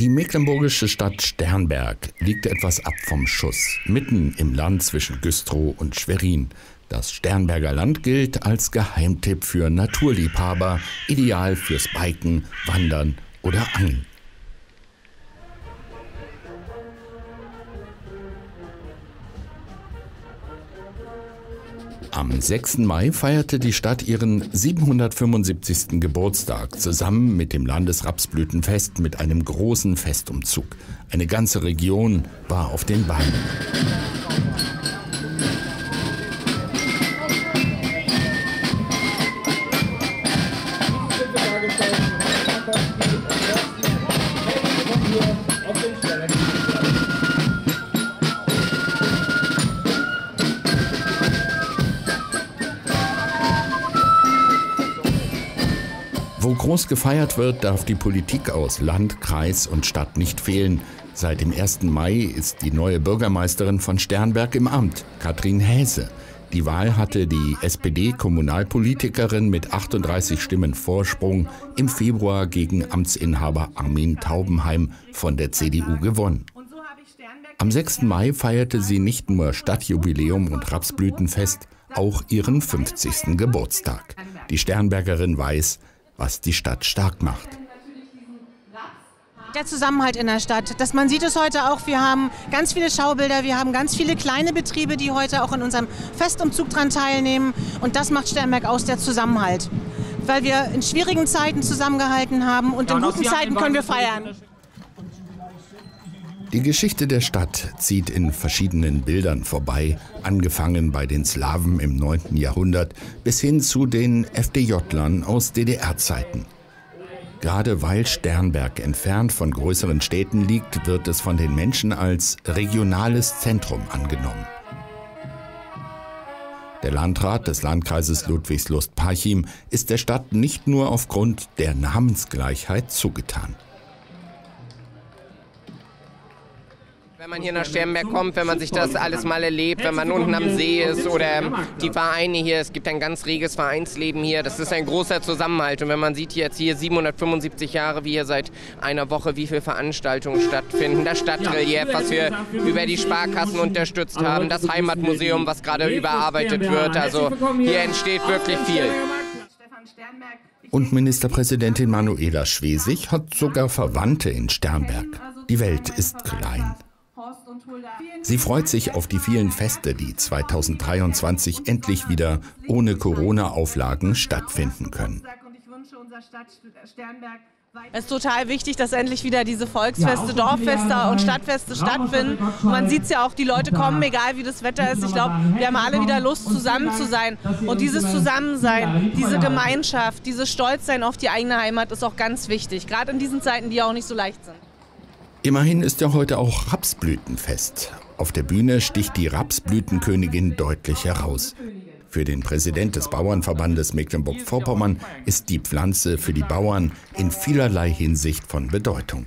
Die mecklenburgische Stadt Sternberg liegt etwas ab vom Schuss, mitten im Land zwischen Güstrow und Schwerin. Das Sternberger Land gilt als Geheimtipp für Naturliebhaber, ideal fürs Biken, Wandern oder Angeln. Am 6. Mai feierte die Stadt ihren 775. Geburtstag zusammen mit dem Landesrapsblütenfest mit einem großen Festumzug. Eine ganze Region war auf den Beinen. Groß gefeiert wird, darf die Politik aus Land, Kreis und Stadt nicht fehlen. Seit dem 1. Mai ist die neue Bürgermeisterin von Sternberg im Amt, Katrin Häse. Die Wahl hatte die SPD-Kommunalpolitikerin mit 38 Stimmen Vorsprung im Februar gegen Amtsinhaber Armin Taubenheim von der CDU gewonnen. Am 6. Mai feierte sie nicht nur Stadtjubiläum und Rapsblütenfest, auch ihren 50. Geburtstag. Die Sternbergerin weiß, was die Stadt stark macht. Der Zusammenhalt in der Stadt. Das, man sieht es heute auch. Wir haben ganz viele Schaubilder, wir haben ganz viele kleine Betriebe, die heute auch in unserem Festumzug daran teilnehmen. Und das macht Sternberg aus, der Zusammenhalt. Weil wir in schwierigen Zeiten zusammengehalten haben und in guten Zeiten können wir feiern. Die Geschichte der Stadt zieht in verschiedenen Bildern vorbei, angefangen bei den Slawen im 9. Jahrhundert bis hin zu den FDJ-Lern aus DDR-Zeiten. Gerade weil Sternberg entfernt von größeren Städten liegt, wird es von den Menschen als regionales Zentrum angenommen. Der Landrat des Landkreises Ludwigslust-Parchim ist der Stadt nicht nur aufgrund der Namensgleichheit zugetan. Wenn man hier nach Sternberg kommt, wenn man sich das alles mal erlebt, wenn man unten am See ist oder die Vereine hier, es gibt ein ganz reges Vereinsleben hier, das ist ein großer Zusammenhalt. Und wenn man sieht jetzt hier 775 Jahre, wie hier seit einer Woche, wie viele Veranstaltungen stattfinden, das Stadtrelief, was wir über die Sparkassen unterstützt haben, das Heimatmuseum, was gerade überarbeitet wird, also hier entsteht wirklich viel. Und Ministerpräsidentin Manuela Schwesig hat sogar Verwandte in Sternberg. Die Welt ist klein. Sie freut sich auf die vielen Feste, die 2023 endlich wieder ohne Corona-Auflagen stattfinden können. Es ist total wichtig, dass endlich wieder diese Volksfeste, Dorffeste und Stadtfeste stattfinden. Und man sieht es ja auch, die Leute kommen, egal wie das Wetter ist. Ich glaube, wir haben alle wieder Lust, zusammen zu sein. Und dieses Zusammensein, diese Gemeinschaft, dieses Stolzsein auf die eigene Heimat ist auch ganz wichtig. Gerade in diesen Zeiten, die auch nicht so leicht sind. Immerhin ist ja heute auch Rapsblütenfest. Auf der Bühne sticht die Rapsblütenkönigin deutlich heraus. Für den Präsident des Bauernverbandes Mecklenburg-Vorpommern ist die Pflanze für die Bauern in vielerlei Hinsicht von Bedeutung.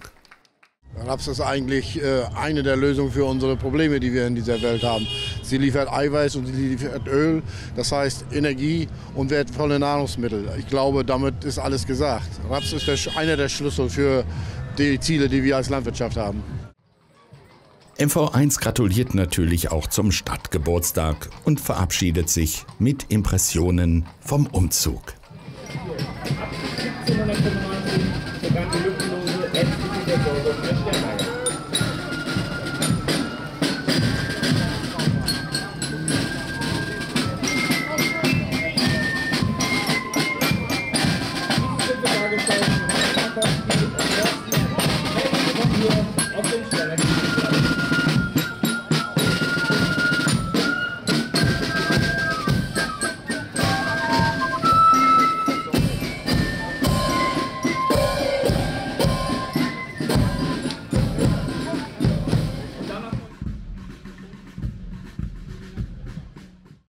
Raps ist eigentlich äh, eine der Lösungen für unsere Probleme, die wir in dieser Welt haben. Sie liefert Eiweiß und sie liefert Öl, das heißt Energie und wertvolle Nahrungsmittel. Ich glaube, damit ist alles gesagt. Raps ist einer der Schlüssel für die Ziele, die wir als Landwirtschaft haben. MV1 gratuliert natürlich auch zum Stadtgeburtstag und verabschiedet sich mit Impressionen vom Umzug.